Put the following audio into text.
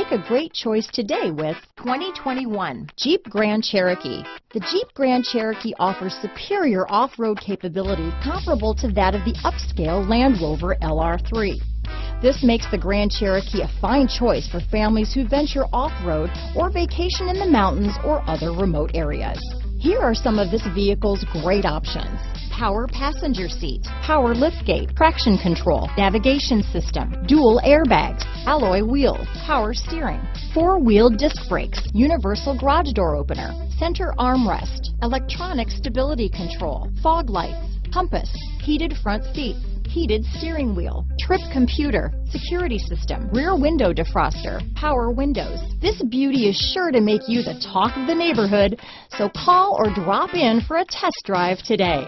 Make a great choice today with 2021 Jeep Grand Cherokee. The Jeep Grand Cherokee offers superior off-road capability comparable to that of the upscale Land Rover LR3. This makes the Grand Cherokee a fine choice for families who venture off-road or vacation in the mountains or other remote areas. Here are some of this vehicle's great options. Power passenger seat, power liftgate, traction control, navigation system, dual airbags, alloy wheels, power steering, four-wheel disc brakes, universal garage door opener, center armrest, electronic stability control, fog lights, compass, heated front seats, heated steering wheel, trip computer, security system, rear window defroster, power windows. This beauty is sure to make you the talk of the neighborhood, so call or drop in for a test drive today.